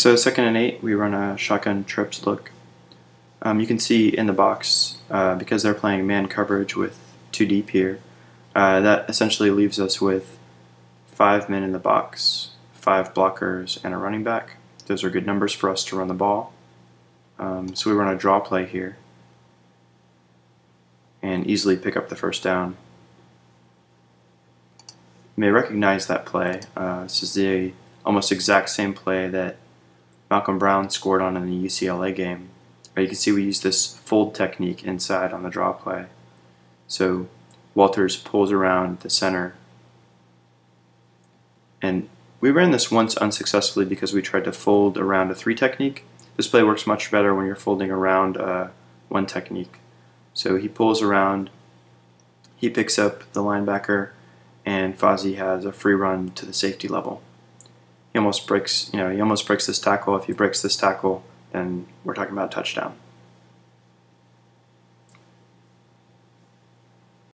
So second and eight, we run a shotgun trips look. Um, you can see in the box, uh, because they're playing man coverage with two deep here, uh, that essentially leaves us with five men in the box, five blockers, and a running back. Those are good numbers for us to run the ball. Um, so we run a draw play here and easily pick up the first down. You may recognize that play. Uh, this is the almost exact same play that Malcolm Brown scored on in the UCLA game. But you can see we use this fold technique inside on the draw play. So Walters pulls around the center. And we ran this once unsuccessfully because we tried to fold around a three technique. This play works much better when you're folding around uh, one technique. So he pulls around, he picks up the linebacker, and Fozzy has a free run to the safety level. He almost breaks, you know, he almost breaks this tackle. If he breaks this tackle, then we're talking about touchdown.